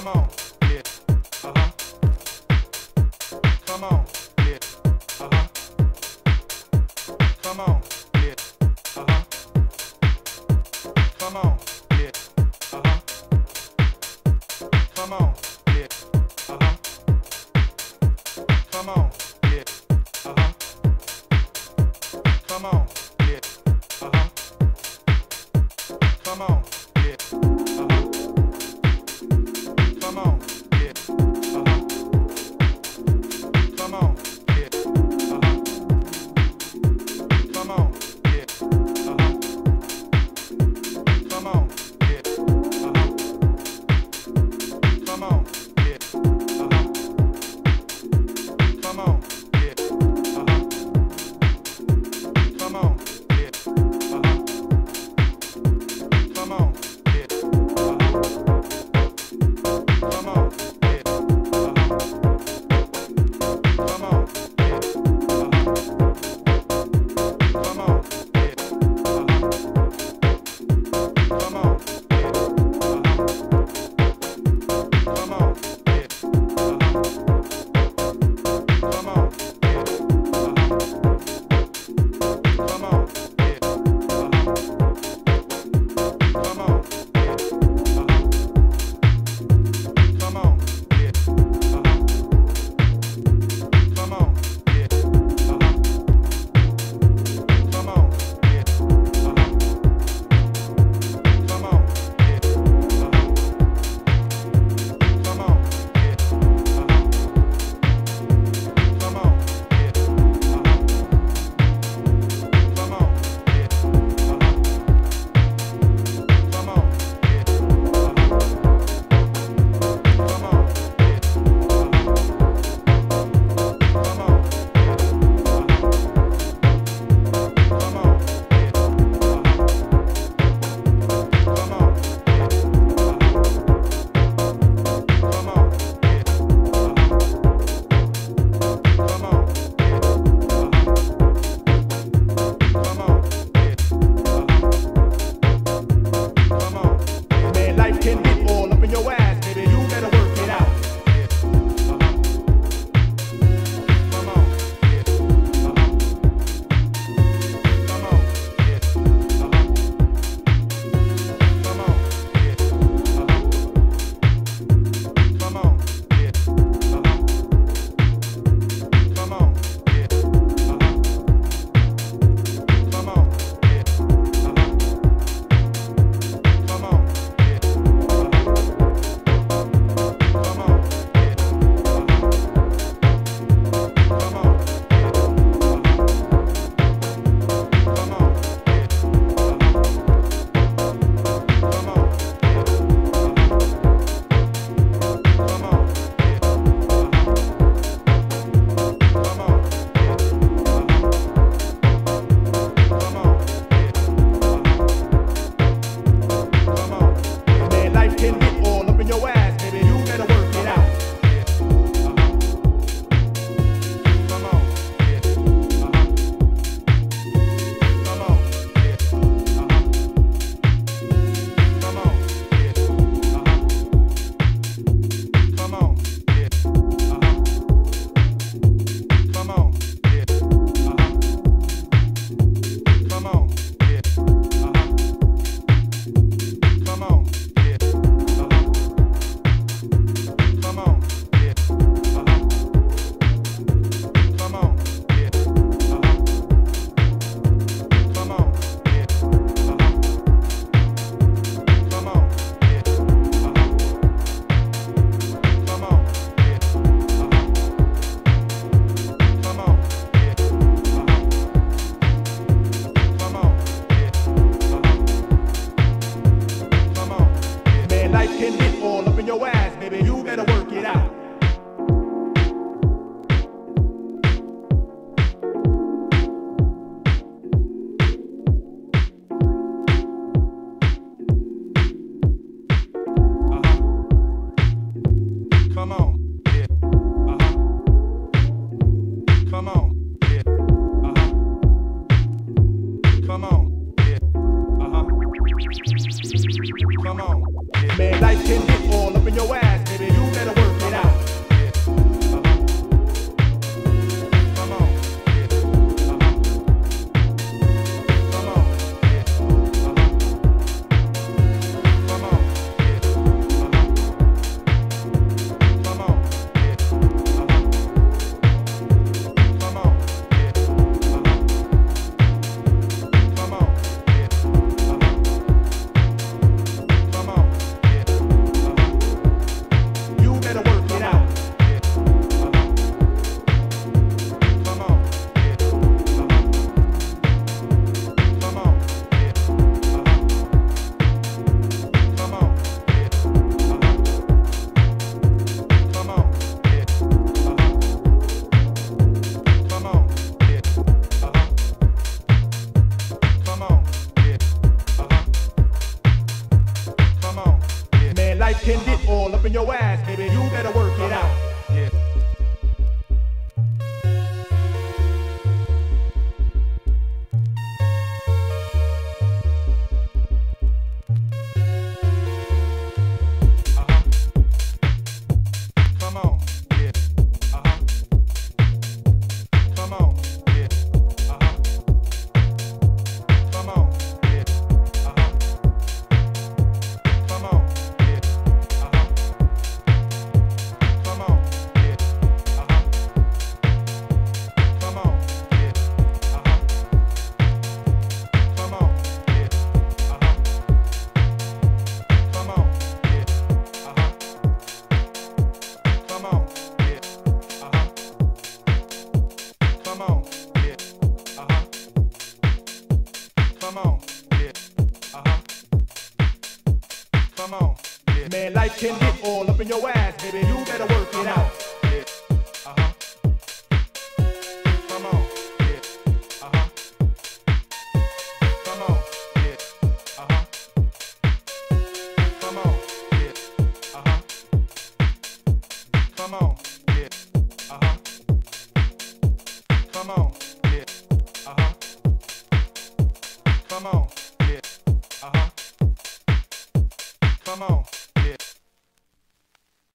Come on. Uh-huh. your ass, baby. You better work it out. Come on.